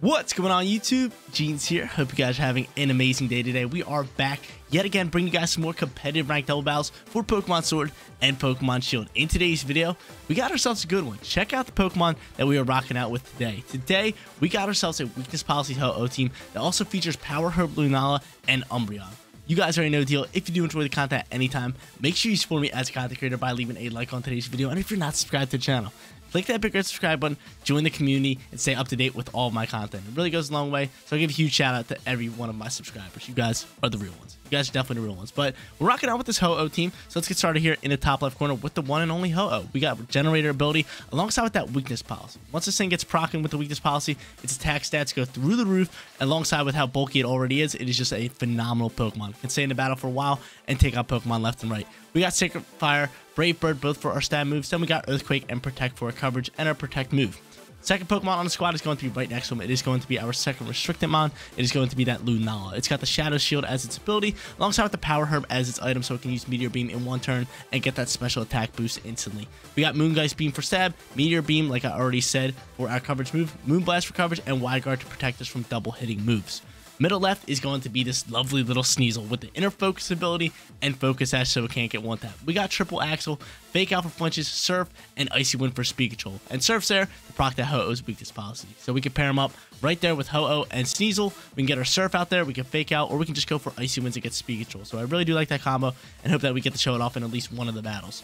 What's going on YouTube? Jeans here. Hope you guys are having an amazing day today. We are back yet again bringing you guys some more competitive ranked double battles for Pokemon Sword and Pokemon Shield. In today's video, we got ourselves a good one. Check out the Pokemon that we are rocking out with today. Today, we got ourselves a Weakness Policy Ho-Oh team that also features Power Herb Lunala and Umbreon. You guys already know the deal. If you do enjoy the content anytime, make sure you support me as a content creator by leaving a like on today's video. And if you're not subscribed to the channel, click that big red subscribe button, join the community, and stay up to date with all my content. It really goes a long way. So I give a huge shout out to every one of my subscribers. You guys are the real ones. You guys are definitely the real ones. But we're rocking out with this Ho-Oh team. So let's get started here in the top left corner with the one and only Ho-Oh. We got Regenerator ability alongside with that weakness policy. Once this thing gets procking with the weakness policy, its attack stats go through the roof. Alongside with how bulky it already is, it is just a phenomenal Pokemon. It can stay in the battle for a while and take out Pokemon left and right. We got Sacred Fire, Brave Bird, both for our stab moves. Then we got Earthquake and Protect for our coverage and our Protect move. Second Pokemon on the squad is going to be right next to him. It is going to be our second Restricted Mon. It is going to be that Lunala. It's got the Shadow Shield as its ability, alongside with the Power Herb as its item, so it can use Meteor Beam in one turn and get that special attack boost instantly. We got Moongeist Beam for stab, Meteor Beam, like I already said, for our coverage move, Moonblast for coverage, and Wide Guard to protect us from double hitting moves. Middle left is going to be this lovely little Sneasel with the inner focus ability and Focus Sash so it can't get one tap. We got triple axel, fake out for flinches, surf, and icy wind for speed control. And surf's there to proc that Ho-Oh's weakness policy. So we can pair them up right there with Ho-Oh and Sneasel. We can get our surf out there, we can fake out, or we can just go for icy winds and get speed control. So I really do like that combo and hope that we get to show it off in at least one of the battles.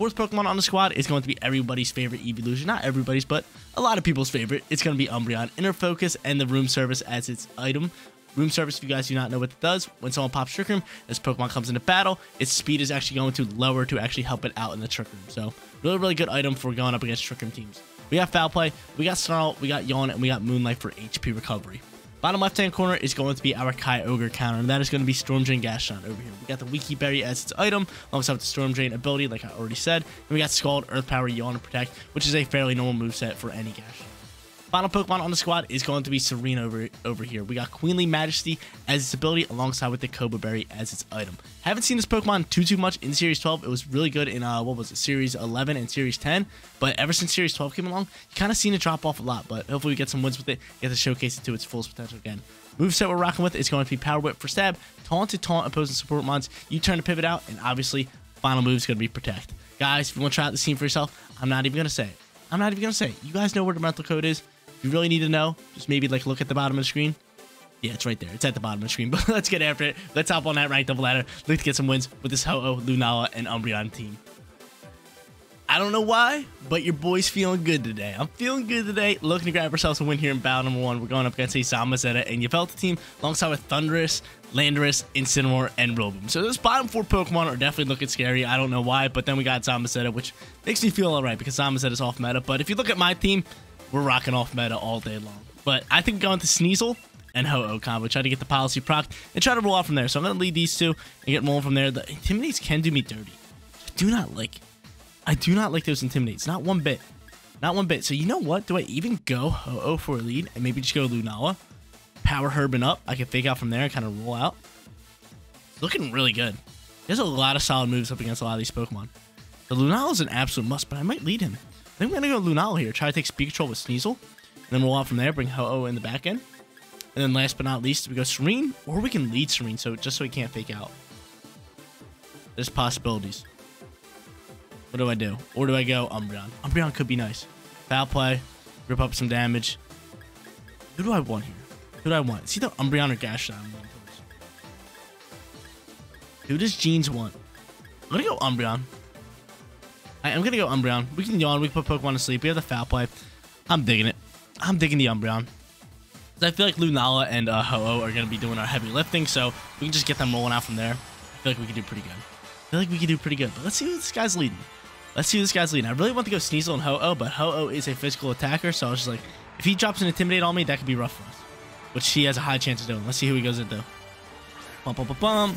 Fourth Pokemon on the squad is going to be everybody's favorite evolution. Not everybody's, but a lot of people's favorite. It's going to be Umbreon. Inner Focus and the Room Service as its item. Room Service, if you guys do not know what it does, when someone pops Trick Room, this Pokemon comes into battle, its speed is actually going to lower to actually help it out in the Trick Room. So, really, really good item for going up against Trick Room teams. We got Foul Play, we got Snarl, we got Yawn, and we got Moonlight for HP recovery. Bottom left-hand corner is going to be our Kyogre counter, and that is going to be Storm Drain Gastrodon over here. We got the Wiki Berry as its item, alongside with the Storm Drain ability, like I already said. And we got Scald, Earth Power, Yawn, and Protect, which is a fairly normal moveset for any Gastrodon. Final Pokemon on the squad is going to be Tsareena over, over here. We got Queenly Majesty as its ability alongside with the Coba Berry as its item. Haven't seen this Pokemon too, too much in Series 12. It was really good in, uh, what was it, Series 11 and Series 10. But ever since Series 12 came along, you kind of seen it drop off a lot. But hopefully we get some wins with it, get to showcase it to its fullest potential again. Moveset we're rocking with is going to be Power Whip for stab, Taunt to taunt opposing support mons. U-turn to pivot out, and obviously, final move is going to be Protect. Guys, if you want to try out the scene for yourself, I'm not even going to say it. I'm not even going to say it. You guys know where the rental code is. You really need to know, just maybe like look at the bottom of the screen. Yeah, it's right there. It's at the bottom of the screen. But let's get after it. Let's hop on that ranked double ladder. Let's get some wins with this Ho-Oh, Lunala, and Umbreon team. I don't know why, but your boy's feeling good today. I'm feeling good today. Looking to grab ourselves a win here in battle number one. We're going up against a Zamazenta and Yveltal team alongside with Thundurus, Landorus, Incineroar, and Rillaboom. So those bottom four Pokemon are definitely looking scary. I don't know why, but then we got Zamazenta, which makes me feel alright because Zamazenta is off meta. But if you look at my team, we're rocking off meta all day long. But I think going to Sneasel and Ho-Oh combo, try to get the policy proc, and try to roll out from there. So I'm going to lead these two and get rolling from there. The Intimidates can do me dirty. I do not like I do not like those Intimidates. Not one bit. Not one bit. So you know what? Do I even go Ho-Oh for a lead and maybe just go Lunala? Power Herbin up. I can fake out from there and kind of roll out. looking really good. There's a lot of solid moves up against a lot of these Pokemon. The Lunala is an absolute must, but I might lead him. Think I'm going to go Lunala here. Try to take speed control with Sneasel. And then roll out from there. Bring Ho-Oh in the back end. And then last but not least, we go Tsareena. Or we can lead Tsareena so just so he can't fake out. There's possibilities. What do I do? Or do I go Umbreon? Umbreon could be nice. Foul play. Rip up some damage. Who do I want here? Who do I want? It's either Umbreon or Gastrodon. Who does Jeans want? I'm gonna go Umbreon. I am gonna go Umbreon. We can yawn. We can put Pokemon to sleep. We have the Foul play. I'm digging it. I'm digging the Umbreon. I feel like Lunala and uh, Ho-Oh are gonna be doing our heavy lifting, so we can just get them rolling out from there. I feel like we can do pretty good. I feel like we can do pretty good. But let's see who this guy's leading. Let's see who this guy's leading. I really want to go Sneasel and Ho-Oh, but Ho-Oh is a physical attacker, so I was just like, if he drops an Intimidate on me, that could be rough for us. Which he has a high chance of doing. Let's see who he goes into. Bum, bum, bum, bum.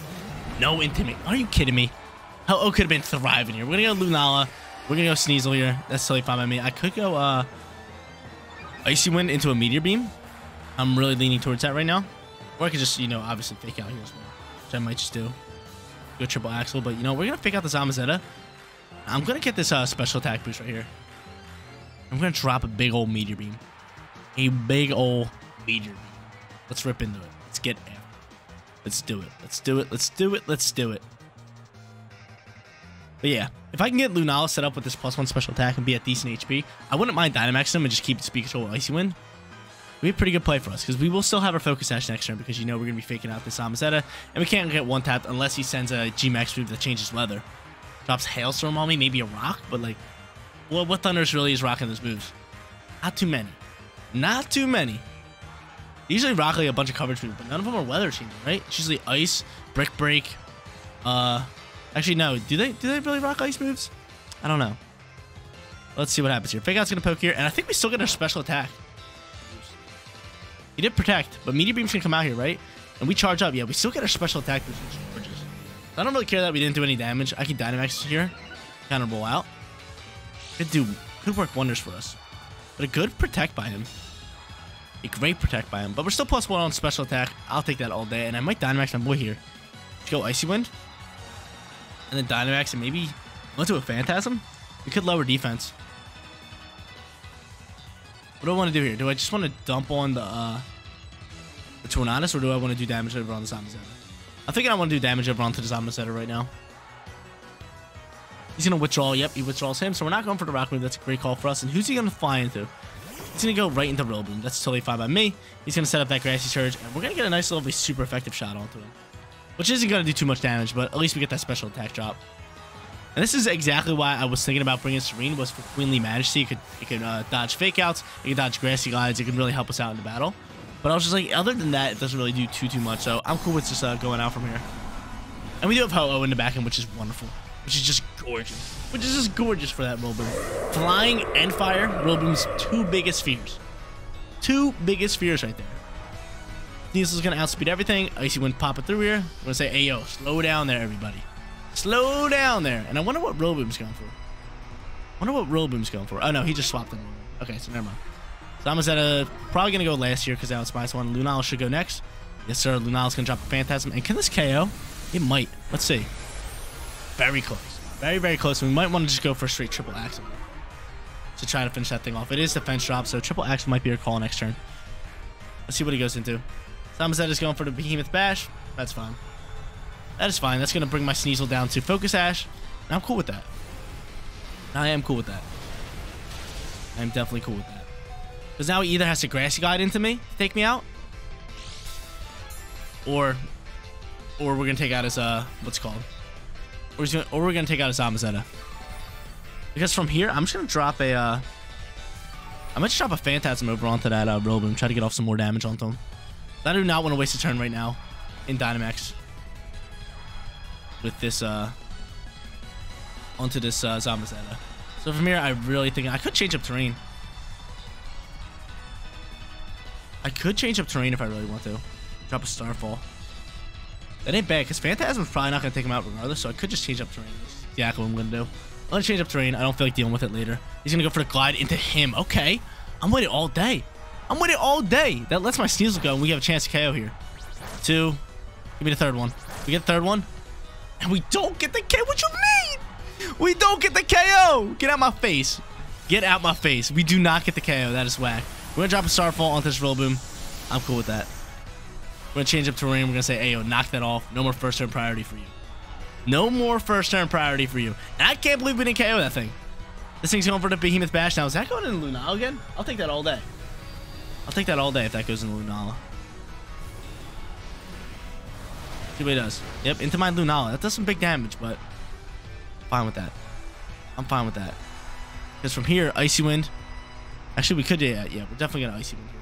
No Intimidate. Are you kidding me? Ho-Oh could have been thriving here. We're going to go Lunala. We're going to go Sneasel here. That's totally fine by me. I could go uh, Icy Wind into a Meteor Beam. I'm really leaning towards that right now. Or I could just, you know, obviously fake out here as well. Which I might just do. Go triple axel. But, you know, we're going to fake out the Zamazenta. I'm going to get this uh, special attack boost right here. I'm going to drop a big old meteor beam. A big old Meteor Beam. Let's rip into it. Let's get in. Let's do it. Let's do it. Let's do it. Let's do it. But yeah, if I can get Lunala set up with this plus one special attack and be at decent HP, I wouldn't mind Dynamaxing him and just keep Speed Control Icy Wind. It'd be a pretty good play for us because we will still have our Focus Sash next turn because you know we're going to be faking out this Zamazenta and we can't get one tapped unless he sends a G-Max move that changes weather. Drops Hailstorm on me, maybe a Rock, but like, well, what Thunders really is rocking those moves? Not too many. Not too many. Usually rock like a bunch of coverage moves, but none of them are weather changing, right? It's usually ice, brick break. Uh, actually no. Do they do they really rock ice moves? I don't know. Let's see what happens here. Fake Out's gonna poke here, and I think we still get our special attack. He did protect, but Meteor Beam's gonna come out here, right? And we charge up. Yeah, we still get our special attack. I don't really care that we didn't do any damage. I can Dynamax here, kind of roll out. Could do, could work wonders for us. But a good protect by him. A great protect by him. But we're still plus one on special attack. I'll take that all day. And I might Dynamax my boy here. Go Icy Wind. And then Dynamax and maybe go to a Phantasm. We could lower defense. What do I want to do here? Do I just want to dump on the uh, the Tornadus or do I want to do damage over on the Zamazenta? I think I want to do damage over onto the Zamazenta right now. He's going to withdraw. Yep, he withdraws him. So we're not going for the Rock move. That's a great call for us. And who's he going to fly into? He's going to go right into Rillaboom. That's totally fine by me. He's going to set up that Grassy Surge. And we're going to get a nice, lovely, super effective shot onto him. Which isn't going to do too much damage, but at least we get that special attack drop. And this is exactly why I was thinking about bringing Tsareena was for Queenly Majesty. It could, it could uh, dodge Fake Outs. It could dodge Grassy Glides. It could really help us out in the battle. But I was just like, other than that, it doesn't really do too, too much. So I'm cool with just uh, going out from here. And we do have Ho-Oh in the back end, which is wonderful. Which is just gorgeous. Which is just gorgeous for that Rillaboom. Flying and fire, Rillaboom's two biggest fears. Two biggest fears right there. Sneasel's going to outspeed everything. Icy Wind pop it through here. I'm to say, hey, yo, slow down there, everybody. Slow down there. And I wonder what Rillaboom's going for. I wonder what Rillaboom's going for. Oh, no, he just swapped them. Okay, so never mind. So I'm gonna probably to go last year because that was spice one. Lunala should go next. Yes, sir. Lunala's going to drop a Phantasm. And can this KO? It might. Let's see. Very close. Very, very close. We might want to just go for a straight triple axel to try to finish that thing off. It is defense drop, so triple axel might be your call next turn. Let's see what he goes into. Zamazenta is going for the Behemoth Bash. That's fine. That is fine. That's going to bring my Sneasel down to Focus Sash. And I'm cool with that. I am cool with that. I'm definitely cool with that. Because now he either has to Grassy Glide into me to take me out. Or, or we're going to take out his, uh, what's called? Or, gonna, or we're going to take out his Zamazenta. Because from here, I'm just going to drop a, uh, I might just drop a Phantasm over onto that uh, Rillaboom. Try to get off some more damage onto him. I do not want to waste a turn right now in Dynamax with this uh onto this uh, Zamazenta. So from here, I really think I could change up terrain. I could change up terrain if I really want to. Drop a Starfall. That ain't bad, because Phantasm's probably not going to take him out regardless, so I could just change up terrain. That's exactly what I'm going to do. I'm going to change up terrain. I don't feel like dealing with it later. He's going to go for the glide into him. Okay. I'm waiting all day. I'm with it all day. That lets my Sneasel go, and we have a chance to KO here. Two. Give me the third one. We get the third one. And we don't get the KO. What you mean? We don't get the KO. Get out my face. Get out my face. We do not get the KO. That is whack. We're going to drop a Starfall onto this Rillaboom. I'm cool with that. We're going to change up terrain. We're going to say, Ayo, knock that off. No more first turn priority for you. No more first turn priority for you. And I can't believe we didn't KO that thing. This thing's going for the Behemoth Bash now. Is that going in Lunala again? I'll take that all day. I'll take that all day if that goes in Lunala. See what he does. Yep, into my Lunala. That does some big damage, but I'm fine with that. I'm fine with that. Because from here, Icy Wind. Actually, we could, do yeah, yeah, we're definitely going to Icy Wind here.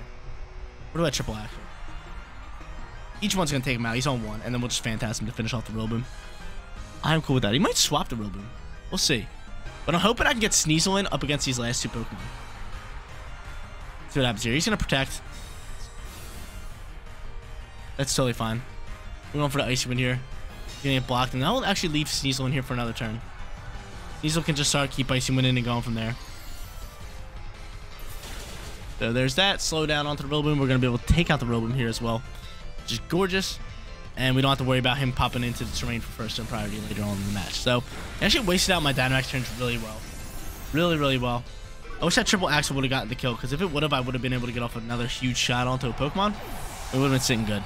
What about Triple Action? Each one's going to take him out. He's on one, and then we'll just Phantasm to finish off the Rillaboom. I'm cool with that. He might swap the Rillaboom. We'll see. But I'm hoping I can get Sneasel in up against these last two Pokemon. See what happens here. He's going to protect. That's totally fine. We're going for the Icy Wind here. Getting it blocked. And that will actually leave Sneasel in here for another turn. Sneasel can just start keep Icy Wind in and going from there. So there's that. Slow down onto the Rillaboom. We're going to be able to take out the Rillaboom here as well. Which is gorgeous. And we don't have to worry about him popping into the terrain for first turn priority later on in the match. So I actually wasted out my Dynamax turns really well. Really, really well. I wish that triple axel would have gotten the kill, because if it would have, I would have been able to get off another huge shot onto a Pokemon. It would have been sitting good.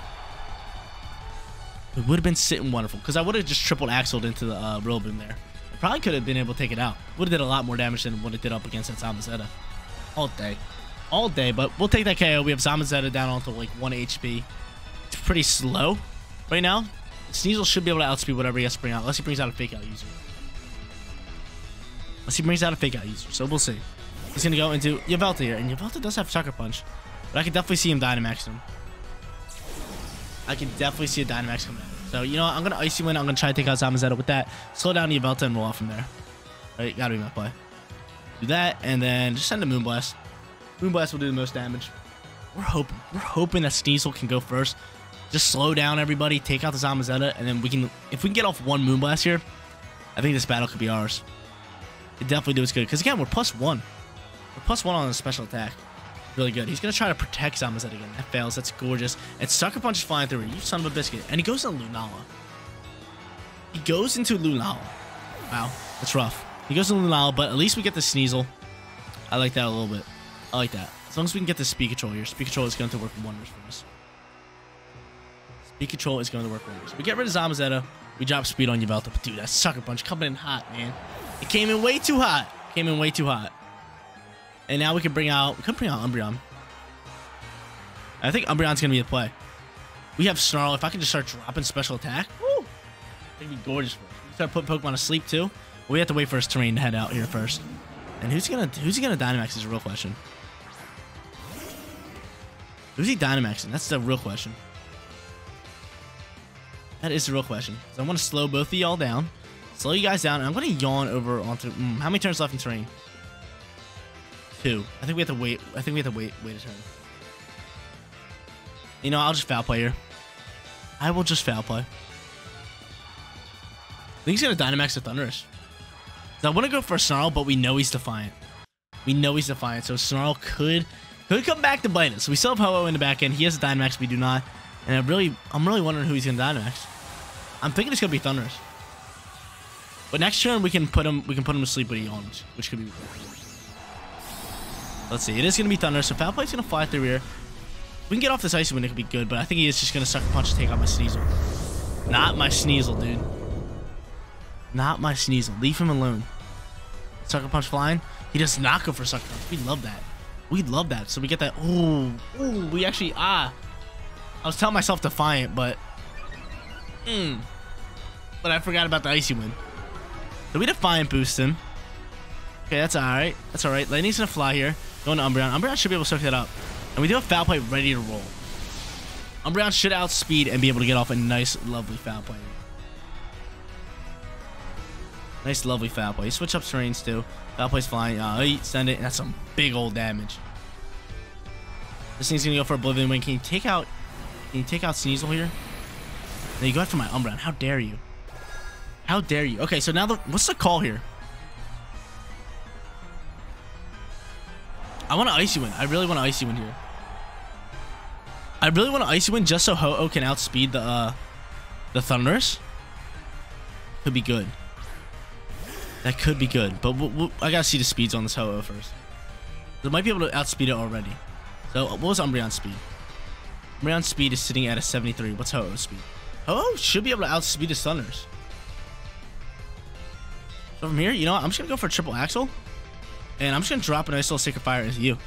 It would have been sitting wonderful, because I would have just triple axled into the uh, Rillaboom there. I probably could have been able to take it out. Would have did a lot more damage than what it did up against that Zamazenta. All day. All day, but we'll take that KO. We have Zamazenta down onto like 1 HP. It's pretty slow right now. Sneasel should be able to outspeed whatever he has to bring out, unless he brings out a fake out user. Unless he brings out a fake out user, so we'll see. He's going to go into Yveltal here, and Yveltal does have Sucker Punch. But I can definitely see him Dynamax him. I can definitely see a Dynamax coming out. So, you know what? I'm going to Icy Wind. I'm going to try to take out Zamazenta with that. Slow down Yveltal and roll off from there. Right? Gotta be my play. Do that, and then just send a Moonblast. Moonblast will do the most damage. We're hoping. We're hoping that Sneasel can go first. Just slow down everybody, take out the Zamazenta, and then we can... If we can get off one Moonblast here, I think this battle could be ours. It definitely does good. Because, again, we're plus one. Plus one on the special attack. Really good. He's going to try to protect Zamazenta again. That fails. That's gorgeous. And Sucker Punch is flying through. You son of a biscuit. And he goes into Lunala. He goes into Lunala. Wow. That's rough. He goes into Lunala, but at least we get the Sneasel. I like that a little bit. I like that. As long as we can get the Speed Control here. Speed Control is going to work wonders for us. Speed Control is going to work wonders. We get rid of Zamazenta. We drop Speed on Yveltal. But dude, that Sucker Punch coming in hot, man. It came in way too hot. Came in way too hot. And now we can bring out, we can bring out Umbreon. I think Umbreon's going to be the play. We have Snarl. If I can just start dropping special attack, woo, it'd be gorgeous for us. We start putting Pokemon to sleep too. We have to wait for his terrain to head out here first. And who's gonna who's he gonna Dynamax is a real question. Who's he Dynamaxing? That's the real question. That is the real question. So I want to slow both of y'all down. Slow you guys down. And I'm going to yawn over onto... Mm, how many turns left in terrain? Two. I think we have to wait. I think we have to wait wait a turn. You know, I'll just foul play here. I will just foul play. I think he's to Dynamax the Thundurus. I want to go for Snarl, but we know he's Defiant. We know he's Defiant, so Snarl could could come back to bite us. So we still have Ho-Oh in the back end. He has a Dynamax, we do not. And I really, I'm really wondering who he's to Dynamax. I'm thinking it's to be Thundurus. But next turn we can put him, we can put him to sleep with Eons, which could be. Let's see. It is going to be Thunder, so Foul Play's going to fly through here. We can get off this Icy Wind, it could be good, but I think he is just going to Sucker Punch to take out my Sneasel. Not my Sneasel, dude. Not my Sneasel. Leave him alone. Sucker Punch flying. He does not go for Sucker Punch. We love that. We love that. So we get that. Ooh. Ooh. We actually, ah. I was telling myself Defiant, but. Hmm. But I forgot about the Icy Wind. So we Defiant boost him. Okay, that's alright. That's alright. Lightning's gonna fly here. Going to Umbreon. Umbreon should be able to soak that up. And we do have Foul Play ready to roll. Umbreon should outspeed and be able to get off a nice, lovely Foul Play. Nice, lovely Foul Play. Switch up terrains too. Foul Play's flying. Uh, send it. That's some big old damage. This thing's gonna go for Oblivion Wing. Can you take out... Can you take out Sneasel here? Then you go after my Umbreon. How dare you? How dare you? Okay, so now the... What's the call here? I want to Icy win. I really want to Icy win here. I really want to Icy win just so Ho-Oh can outspeed the uh, the Thundurus. Could be good. That could be good, but we'll, we'll, I gotta see the speeds on this Ho-Oh first. They might be able to outspeed it already. So what was Umbreon's speed? Umbreon's speed is sitting at a 73. What's Ho-Oh's speed? Ho-Oh should be able to outspeed his Thundurus. So from here, you know what? I'm just gonna go for a triple axel. And I'm just going to drop a nice little Sacred Fire into you.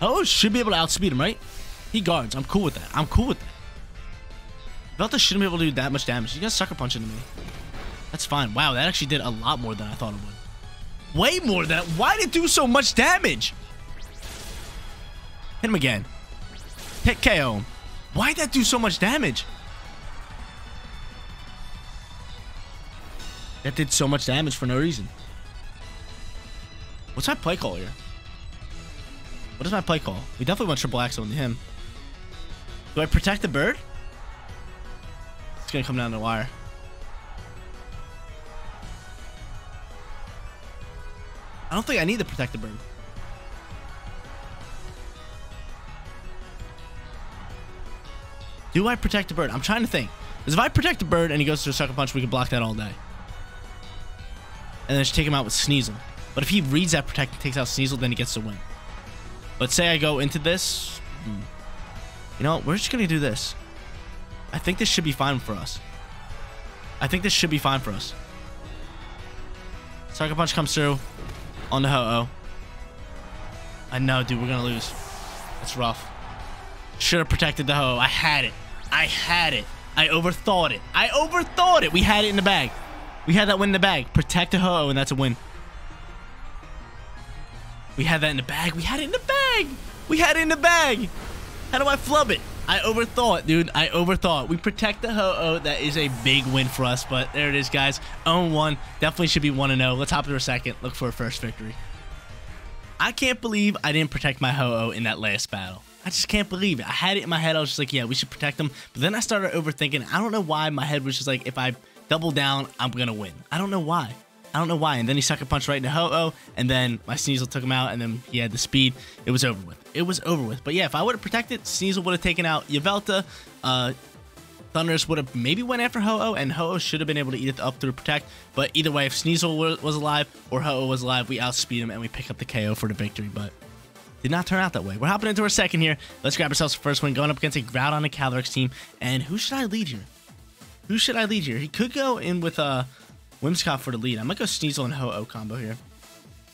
Oh, should be able to outspeed him, right? He guards. I'm cool with that. I'm cool with that. Yveltal shouldn't be able to do that much damage. He's going to Sucker Punch into me. That's fine. Wow, that actually did a lot more than I thought it would. Way more than... Why did it do so much damage? Hit him again. Hit KO him. Why did that do so much damage? That did so much damage for no reason. What's my play call here? What is my play call? We definitely want triple axel into him. Do I protect the bird? It's gonna come down the wire. I don't think I need to protect the bird. Do I protect the bird? I'm trying to think. Because if I protect the bird and he goes to a sucker punch, we can block that all day. And then just take him out with Sneasel. But if he reads that protect and takes out Sneasel, then he gets the win. But say I go into this. Hmm. You know, we're just going to do this. I think this should be fine for us. I think this should be fine for us. Sucker Punch comes through on the Ho-Oh. I know, dude, we're going to lose. That's rough. Should have protected the Ho-Oh. I had it. I had it. I overthought it. I overthought it. We had it in the bag. We had that win in the bag. Protect the Ho-Oh, and that's a win. We had that in the bag. We had it in the bag. We had it in the bag. How do I flub it? I overthought, dude. I overthought. We protect the Ho-Oh. That is a big win for us, but there it is, guys. Own one. Definitely should be 1-0. Let's hop into a second. Look for a first victory. I can't believe I didn't protect my Ho-Oh in that last battle. I just can't believe it. I had it in my head. I was just like, yeah, we should protect them. But then I started overthinking. I don't know why my head was just like, if I double down, I'm going to win. I don't know why. I don't know why. And then he sucker punched right into Ho-Oh, and then my Sneasel took him out, and then he had the speed. It was over with. It was over with. But yeah, if I would have protected, Sneasel would have taken out Yveltal. Uh, Thundurus would have maybe went after Ho-Oh, and Ho-Oh should have been able to eat it up through Protect. But either way, if Sneasel was alive or Ho-Oh was alive, we outspeed him, and we pick up the KO for the victory. But did not turn out that way. We're hopping into our second here. Let's grab ourselves a first win, going up against a Groudon and Calyrex team. And who should I lead here? Who should I lead here? He could go in with uh, Whimsicott for the lead. I might go Sneasel and Ho-Oh combo here.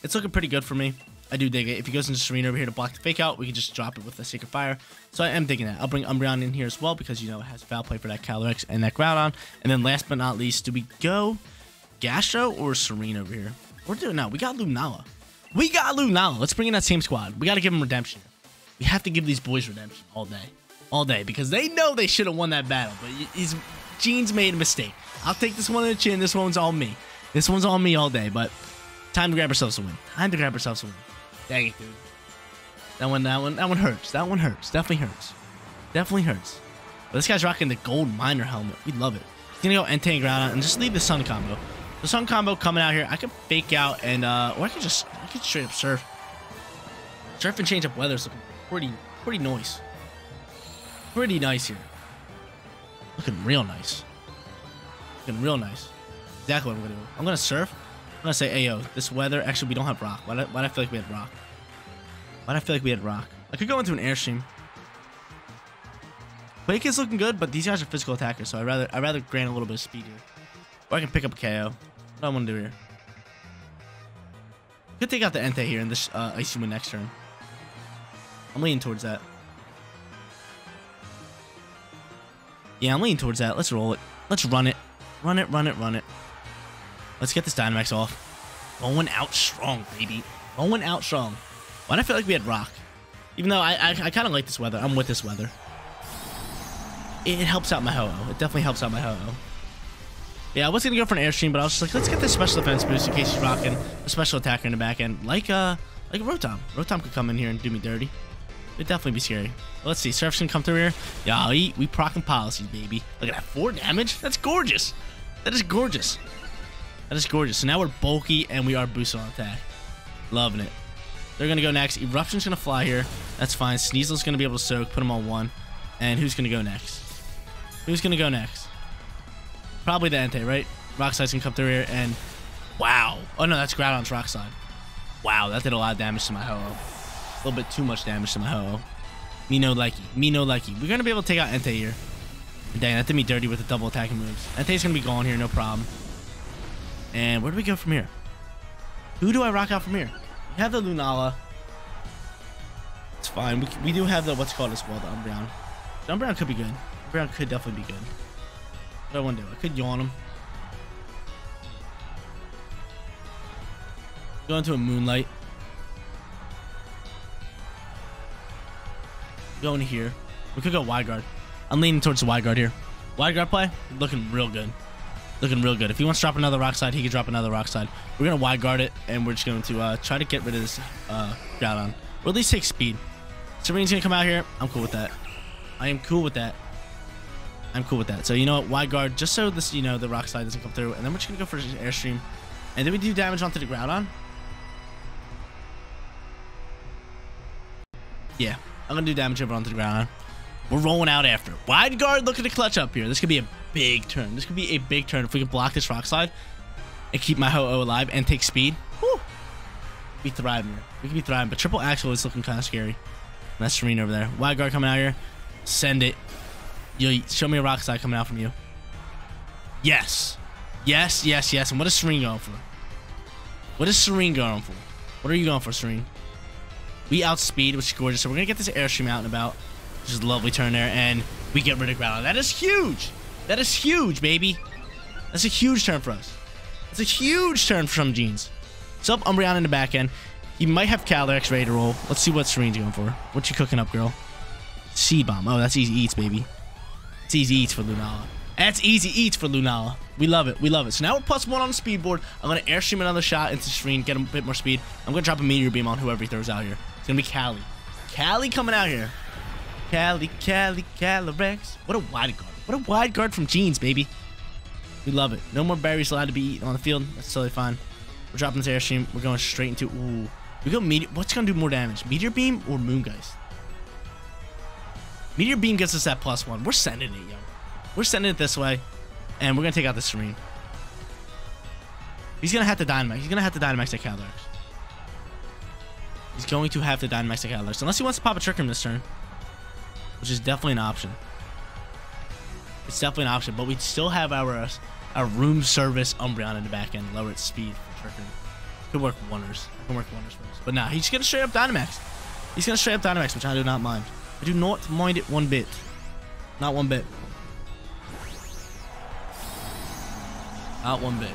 It's looking pretty good for me. I do dig it. If he goes into Tsareena over here to block the fake out, we can just drop it with the Sacred Fire. So I am digging that. I'll bring Umbreon in here as well because, you know, it has foul play for that Calyrex and that Groudon. And then last but not least, do we go Gastro or Tsareena over here? We're doing now. We got Lunala. We got Lunala. Let's bring in that same squad. We got to give him redemption. We have to give these boys redemption all day. All day. Because they know they should have won that battle. But he's, Jeans made a mistake. I'll take this one in the chin. This one's all me. This one's all me all day. But time to grab ourselves a win. Time to grab ourselves a win. Dang it, dude. That one, that one, that one hurts. That one hurts. Definitely hurts. Definitely hurts. But this guy's rocking the gold miner helmet. We love it. He's gonna go Entei Groudon and just leave the sun combo. The sun combo coming out here. I could fake out and uh or I could just I could straight up surf. Surf and change up weather is looking pretty pretty nice. Pretty nice here. Looking real nice. Looking real nice. Exactly what I'm gonna do. I'm gonna surf. I'm gonna say, Ayo, this weather. Actually, we don't have rock. Why do, why I feel like we had rock? Why do I feel like we had rock? I could go into an airstream. Quake is looking good, but these guys are physical attackers, so I'd rather I'd rather grant a little bit of speed here. Or I can pick up a KO. What do I want to do here? Could take out the Entei here in this uh, Icy Wind next turn. I'm leaning towards that. Yeah, I'm leaning towards that. Let's roll it. Let's run it. Run it, run it, run it. Let's get this Dynamax off. Going out strong, baby. Going out strong. Why do I feel like we had rock? Even though I, I, I kind of like this weather. I'm with this weather. It, it helps out my Ho-Oh. It definitely helps out my Ho-Oh. Yeah, I was going to go for an Airstream, but I was just like, let's get this special defense boost in case he's rocking a special attacker in the back end. Like, uh, like Rotom. Rotom could come in here and do me dirty. It'd definitely be scary. let's see. Surf's gonna come through here. Yeah, we, we procking policies, baby. Look at that. Four damage? That's gorgeous. That is gorgeous. That is gorgeous. So now we're bulky and we are boosted on attack. Loving it. They're going to go next. Eruption's going to fly here. That's fine. Sneasel's going to be able to soak. Put them on one. And who's going to go next? Who's going to go next? Probably the Entei, right? Rock Slide's going to come through here and... Wow. Oh, no, that's Groudon's Rock Slide. Wow, that did a lot of damage to my Ho-Oh. A little bit too much damage to my Ho-Oh. Me no likey. Me no likey. We're going to be able to take out Entei here. Dang, that did me dirty with the double attacking moves. Entei's going to be gone here, no problem. And where do we go from here? Who do I rock out from here? We have the Lunala. It's fine. We, we do have the, what's called as well, the Umbreon. The Umbreon could be good. Umbreon could definitely be good. What do I want to do? I could yawn him. Go into a Moonlight. Go into here. We could go Wide Guard. I'm leaning towards the Wide Guard here. Wide Guard play? Looking real good looking real good. If he wants to drop another rock slide, he can drop another rock slide. We're going to wide guard it, and we're just going to uh, try to get rid of this uh, Groudon. Or at least take speed. Tsareena's going to come out here. I'm cool with that. I am cool with that. I'm cool with that. So, you know what? Wide guard, just so this, you know, the rock slide doesn't come through. And then we're just going to go for airstream. And then we do damage onto the Groudon. Yeah, I'm going to do damage over onto the ground. We're rolling out after. Wide guard looking to clutch up here. This could be a big turn. This could be a big turn if we can block this rock slide and keep my Ho-Oh alive and take speed. Whew. be thriving here. We could be thriving, but triple axel is looking kind of scary. That's Tsareena over there. Wide guard coming out here. Send it. You show me a rock slide coming out from you. Yes. Yes, yes, yes. And what is Tsareena going for? What is Tsareena going for? What are you going for, Tsareena? We outspeed, which is gorgeous. So we're going to get this airstream out and about. Just a lovely turn there. And we get rid of Growlithe. That is huge. That is huge, baby. That's a huge turn for us. That's a huge turn for some Jeans. Sub Umbreon in the back end. He might have Calyrex ready to roll. Let's see what Tsareena's going for. What you cooking up, girl? Seed Bomb. Oh, that's easy eats, baby. It's easy eats for Lunala. That's easy eats for Lunala. We love it. We love it. So now we're plus one on the speed board. I'm going to airstream another shot into Tsareena, get a bit more speed. I'm going to drop a Meteor Beam on whoever he throws out here. It's going to be Cali. Cali coming out here. Cali, Cali, Calyrex. What a wide guard. What a wide guard from Jeans, baby. We love it. No more berries allowed to be eaten on the field. That's totally fine. We're dropping this airstream. We're going straight into... Ooh. We go Meteor... What's going to do more damage? Meteor Beam or Moongeist? Meteor Beam gets us that plus one. We're sending it, yo. We're sending it this way. And we're going to take out the Tsareena. He's going to have to Dynamax. He's going to have to Dynamax that Calyrex. He's going to have to Dynamax the Calyrex. Unless he wants to pop a Trick Room this turn. Which is definitely an option. It's definitely an option. But we still have our, uh, our room service Umbreon in the back end. Lower its speed for Trick Room. Could work wonders. Could work wonders for us. But nah, he's going to straight up Dynamax. He's going to straight up Dynamax, which I do not mind. I do not mind it one bit. Not one bit. Not one bit.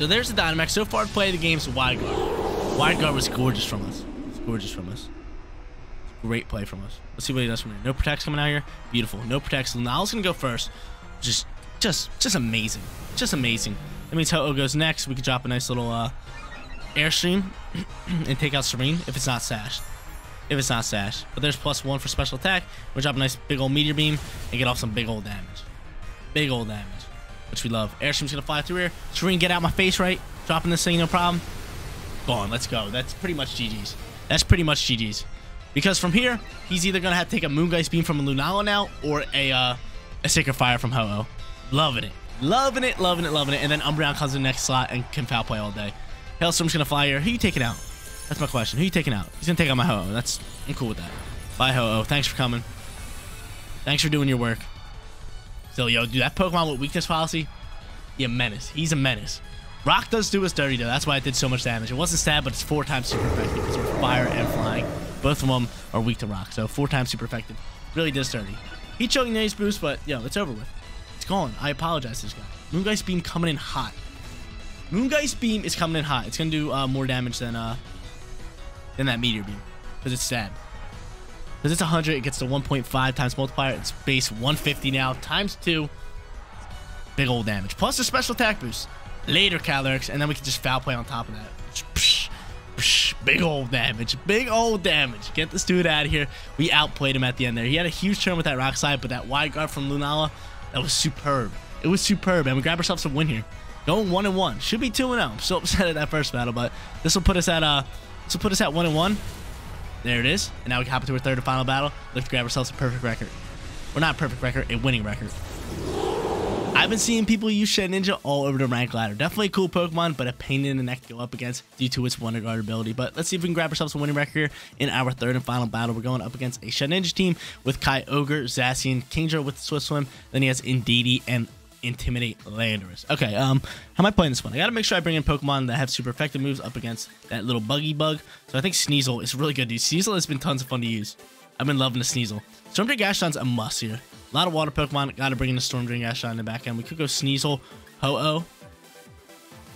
So there's the Dynamax. So far, play the game's wide guard. Wide guard was gorgeous from us. It's gorgeous from us. Great play from us. Let's see what he does from here. No protects coming out here. Beautiful. No protects. Lyle's gonna go first. Just, just, just amazing. Just amazing. That means Ho-Oh goes next. We could drop a nice little uh, airstream and take out Tsareena if it's not sashed. If it's not sashed. But there's plus one for special attack. We'll drop a nice big old meteor beam and get off some big old damage. Big old damage. Which we love. Airstream's gonna fly through here. Tsareena, get out my face right. Dropping this thing, no problem. Gone. Let's go. That's pretty much GG's. That's pretty much GG's. Because from here, he's either going to have to take a Moongeist Beam from a Lunala now or a uh, a Sacred Fire from Ho-Oh. Loving it. Loving it, loving it, loving it. And then Umbreon comes in the next slot and can foul play all day. Hailstorm's going to fly here. Who you taking out? That's my question. Who you taking out? He's going to take out my Ho-Oh. That's, I'm cool with that. Bye, Ho-Oh. Thanks for coming. Thanks for doing your work. Still, yo, dude, that Pokemon with weakness policy, he a menace. He's a menace. Rock does do us dirty, though. That's why it did so much damage. It wasn't stab, but it's four times super effective because we're fire and flying. Both of them are weak to rock, so four times super effective. Really does dirty. He choking nice boost, but yo, it's over with. It's gone. I apologize to this guy. Moongeist Beam coming in hot. Moongeist Beam is coming in hot. It's gonna do uh, more damage than uh than that Meteor Beam because it's sad. Because it's 100, it gets to 1.5 times multiplier. It's base 150 now times two. Big old damage. Plus a special attack boost. Later Calyrex, and then we can just foul play on top of that. Psh, psh, big old damage. Big old damage. Get this dude out of here. We outplayed him at the end there. He had a huge turn with that rock slide, but that wide guard from Lunala, that was superb. It was superb, and we grab ourselves a win here. Going one and one. Should be two and zero. I'm so upset at that first battle, but this will put us at uh, this will put us at one and one. There it is. And now we can hop into our third and final battle. Let's grab ourselves a perfect record. Or not perfect record, a winning record. I've been seeing people use Shedinja all over the rank ladder. Definitely a cool Pokemon, but a pain in the neck to go up against due to its Wonder Guard ability. But let's see if we can grab ourselves a winning record here in our third and final battle. We're going up against a Shedinja team with Kyogre, Zacian, Kingdra with Swift Swim. Then he has Indeedee and Intimidate Landorus. Okay, um, how am I playing this one? I gotta make sure I bring in Pokemon that have super effective moves up against that little buggy bug. So I think Sneasel is really good, dude. Sneasel has been tons of fun to use. I've been loving the Sneasel. Storm Drain Gastrodon's a must here. A lot of water Pokemon. Gotta bring in the Storm Drain Gastron in the back end. We could go Sneasel, Ho-Oh.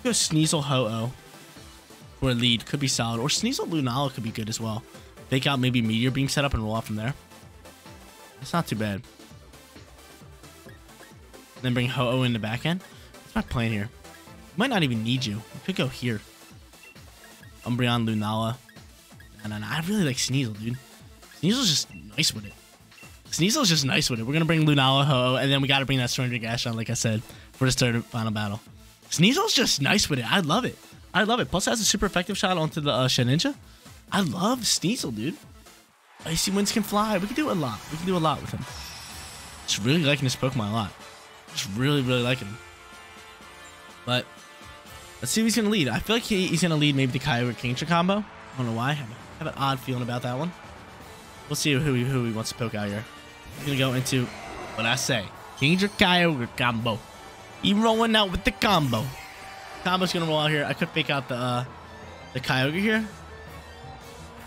Go Sneasel, Ho-Oh. For a lead. Could be solid. Or Sneasel, Lunala could be good as well. Take out maybe Meteor Beam setup and roll off from there. That's not too bad. Then bring Ho-Oh in the back end. What's my plan here? Might not even need you. We could go here. Umbreon, Lunala. No, no, no. I really like Sneasel, dude. Sneasel's just nice with it. Sneasel's just nice with it. We're gonna bring Lunala Ho, and then we gotta bring that Storm Gash on, like I said, for this third final battle. Sneasel's just nice with it. I love it. I love it. Plus, it has a super effective shot onto the uh, Shedinja. I love Sneasel, dude. Icy Winds can fly. We can do a lot. We can do a lot with him. Just really liking this Pokemon a lot. Just really, really like him. But Let's see who he's going to lead. I feel like he, he's going to lead maybe the Kyogre Kingdra combo. I don't know why. I have, I have an odd feeling about that one. We'll see who, he, who he wants to poke out here. He's going to go into what I say. Kingdra Kyogre combo. He rolling out with the combo. Combo's going to roll out here. I could fake out the, uh, the Kyogre here.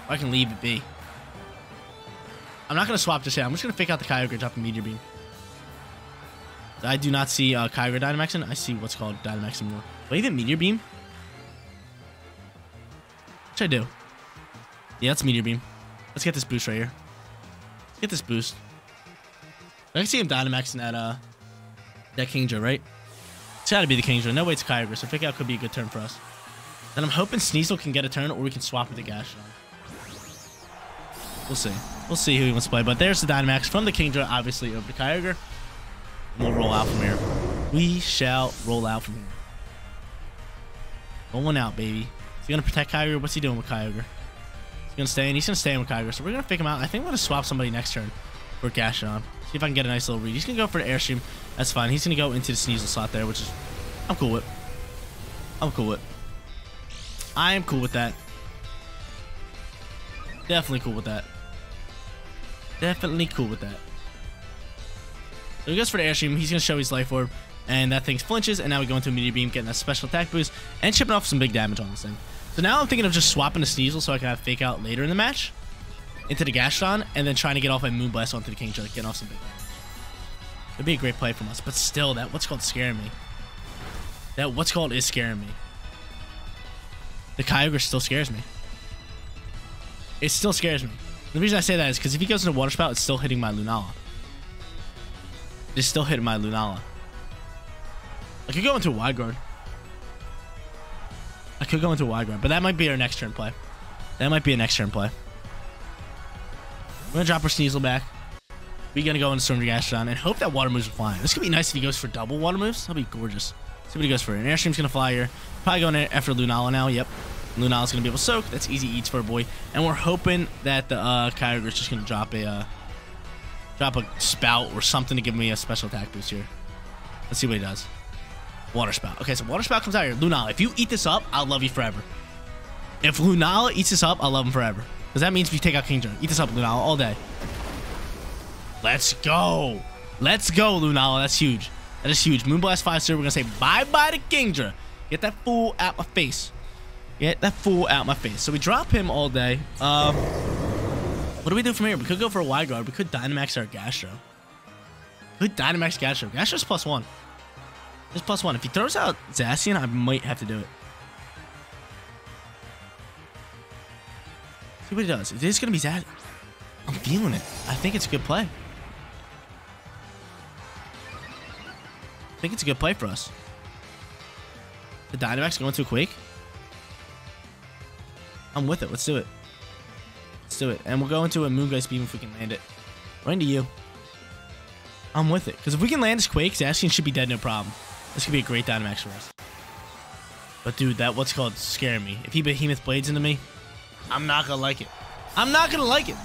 I can leave it be. I'm not going to swap this yet. I'm just going to fake out the Kyogre drop a Meteor Beam. I do not see uh, Kyogre Dynamaxing. I see what's called Dynamaxing more. Wait, even Meteor Beam? Which I do? Yeah, that's Meteor Beam. Let's get this boost right here. Let's get this boost. I can see him Dynamaxing at uh, that Kingdra, right? It's gotta be the Kingdra. No way it's Kyogre, so fake out could be a good turn for us. Then I'm hoping Sneasel can get a turn, or we can swap with the Gastrodon. We'll see. We'll see who he wants to play. But there's the Dynamax from the Kingdra, obviously, over to Kyogre. We'll roll out from here. We shall roll out from here. Rolling out, baby. Is he going to protect Kyogre? What's he doing with Kyogre? He's going to stay in. He's going to stay in with Kyogre. So we're going to pick him out. I think we're going to swap somebody next turn for Gastrodon. See if I can get a nice little read. He's going to go for the Airstream. That's fine. He's going to go into the Sneasel slot there, which is... I'm cool with. I'm cool with. I am cool with that. Definitely cool with that. Definitely cool with that. So he goes for the airstream. He's going to show his life orb. And that thing flinches. And now we go into a meteor beam, getting a special attack boost. And chipping off some big damage on this thing. So now I'm thinking of just swapping the Sneasel so I can have Fake Out later in the match. Into the Gastrodon. And then trying to get off my Moonblast onto the King Kingdra. Getting off some big damage. It'd be a great play from us. But still, that what's called scaring me. That what's called is scaring me. The Kyogre still scares me. It still scares me. The reason I say that is because if he goes into Water Spout, it's still hitting my Lunala. It's still hitting my Lunala. I could go into Wide Guard. I could go into Wide Guard, but that might be our next turn play. That might be a next turn play. We're to drop our Sneasel back. We're to go into Storm Gastrodon and hope that Water Moves are flying. This could be nice if he goes for double Water Moves. That'd be gorgeous. See what he goes for. An Airstream's to fly here. Probably going after Lunala now. Yep. Lunala's to be able to soak. That's easy eats for a boy. And we're hoping that the uh, Kyogre's just to drop a uh, drop a spout or something to give me a special attack boost here. Let's see what he does. Water spout. Okay, so water spout comes out here. Lunala, if you eat this up, I'll love you forever. If Lunala eats this up, I'll love him forever. Because that means we take out Kingdra. Eat this up, Lunala, all day. Let's go. Let's go, Lunala. That's huge. That is huge. Moonblast 5 sir. We're going to say bye-bye to Kingdra. Get that fool out my face. Get that fool out my face. So we drop him all day. Um, what do we do from here? We could go for a wide guard. We could Dynamax our Gastro. We could Dynamax Gastro. Gastro's plus one. Just plus one. If he throws out Zacian, I might have to do it. See what he does. It is going to be Zacian. I'm feeling it. I think it's a good play. I think it's a good play for us. The Dynamax going too quick. I'm with it. Let's do it. Let's do it. And we'll go into a Moon Moongeist Beam if we can land it. Right into you. I'm with it. Because if we can land this Quake, Zacian should be dead no problem. This could be a great Dynamax for us. But dude, that what's called scaring me. If he Behemoth Blades into me, I'm not going to like it. I'm not going to like it.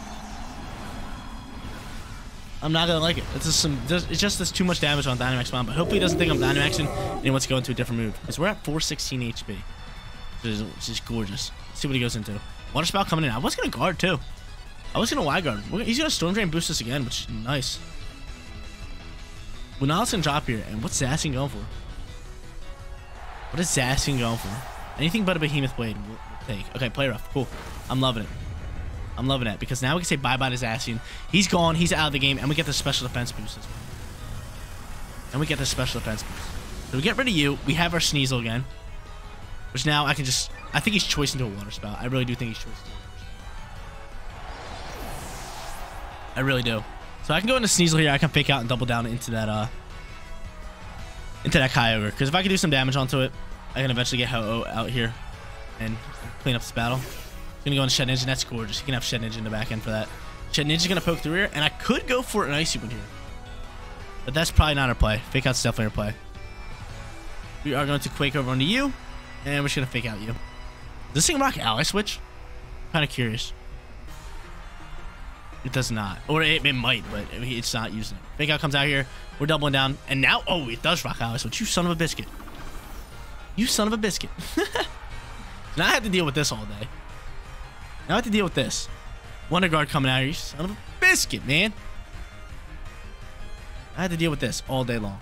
I'm not gonna like it. It's just some. It's just there's too much damage on Dynamax Bomb, but hopefully he doesn't think I'm Dynamaxing and he wants to go into a different move. Because we're at 416 HP, which is, which is gorgeous. Let's see what he goes into. Water Spout coming in. I was gonna guard too. I was gonna wide guard. He's gonna Storm Drain boost us again, which is nice. Well, it's gonna drop here. And what's Zacian going for? What is Zacian going for? Anything but a Behemoth Blade we'll take. Okay, play rough. Cool. I'm loving it. I'm loving it because now we can say bye-bye to Zacian. He's gone. He's out of the game. And we get the special defense boost as well. And we get the special defense boost. So we get rid of you. We have our Sneasel again. Which now I can just... I think he's choice into a water spout. I really do think he's choice into a water spout. I really do. So I can go into Sneasel here. I can fake out and double down into that, uh... Into that Kyogre. Because if I can do some damage onto it, I can eventually get Ho-Oh out here. And clean up this battle. Gonna go into Shedinja. That's gorgeous. You can have Shedinja in the back end for that. Shedinja's gonna poke through here, and I could go for an Icy one here. But that's probably not our play. Fake Out's definitely our play. We are going to Quake over onto you, and we're just gonna Fake Out you. Does this thing rock Ally Switch? Kind of curious. It does not. Or it, it might, but it's not using it. Fake Out comes out here. We're doubling down. And now, oh, it does rock Ally Switch. You son of a biscuit. You son of a biscuit. now I have to deal with this all day. Now I have to deal with this. Wonder Guard coming out here. You son of a biscuit, man. I had to deal with this all day long.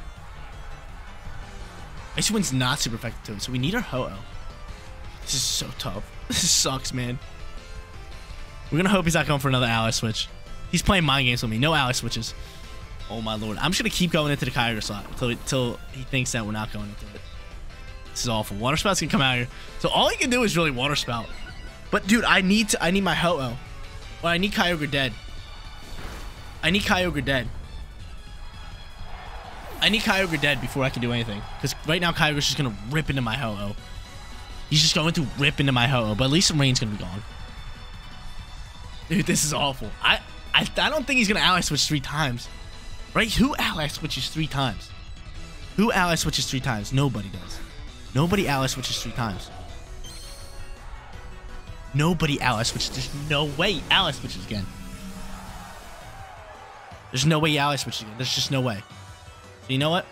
Icy Wind's not super effective to it, so we need our Ho-Oh. This is so tough. This sucks, man. We're gonna hope he's not going for another ally switch. He's playing mind games with me. No ally switches. Oh my lord. I'm just gonna keep going into the Kyogre slot until, until he thinks that we're not going into it. This is awful. Water Spout's gonna come out here. So all he can do is really Water Spout. But dude, I need to I need my Ho-Oh. Well, I need Kyogre dead. I need Kyogre dead. I need Kyogre dead before I can do anything. Because right now Kyogre's just gonna rip into my Ho-Oh. He's just going to rip into my Ho-Oh, but at least rain's gonna be gone. Dude, this is awful. I, I, I don't think he's gonna ally switch three times. Right? Who ally switches three times? Who ally switches three times? Nobody does. Nobody ally switches three times. Nobody ally switches. There's no way ally switches again. There's no way ally switches again. There's just no way. So you know what?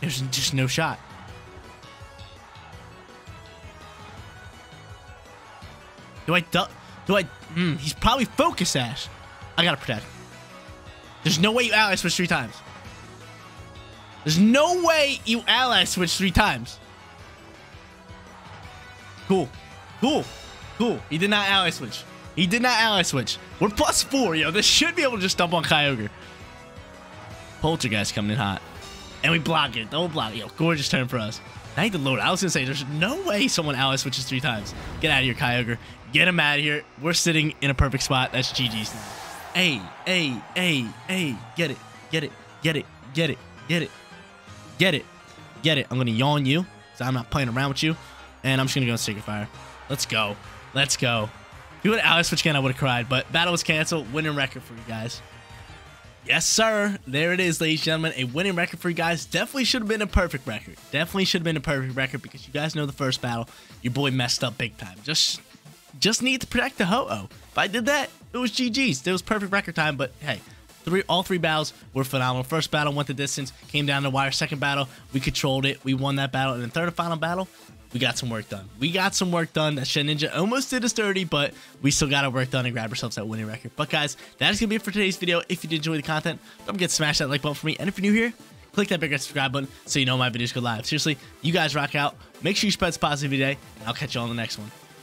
There's just no shot. Do I do, do I mm, he's probably Focus Sash. I gotta protect. There's no way you ally switch three times. There's no way you ally switch three times. Cool. Cool. Cool. He did not ally switch. He did not ally switch. We're plus four, yo. This should be able to just dump on Kyogre. Poltergeist coming in hot. And we block it. Don't block it. Yo, gorgeous turn for us. I need to load. I was gonna say there's no way someone ally switches three times. Get out of here, Kyogre. Get him out of here. We're sitting in a perfect spot. That's GG's now. Hey, hey, hey, hey. Get it. Get it. Get it. Get it. Get it. Get it. Get it. I'm gonna yawn you. So I'm not playing around with you. And I'm just gonna go Sacred Fire. Let's go. Let's go. If you would have switch again, I would have cried. But battle was canceled. Winning record for you guys. Yes, sir. There it is, ladies and gentlemen. A winning record for you guys. Definitely should have been a perfect record. Definitely should have been a perfect record because you guys know the first battle, your boy messed up big time. Just just need to protect the Ho-Oh. If I did that, it was GG's. It was perfect record time, but hey, three all three battles were phenomenal. First battle went the distance, came down the wire. Second battle, we controlled it. We won that battle. And then third and final battle, we got some work done. We got some work done. Shedinja almost did us dirty, but we still got our work done and grab ourselves that winning record. But guys, that is going to be it for today's video. If you did enjoy the content, don't forget to smash that like button for me. And if you're new here, click that big red subscribe button so you know my videos go live. Seriously, you guys rock out. Make sure you spread positivity today, and I'll catch you on the next one.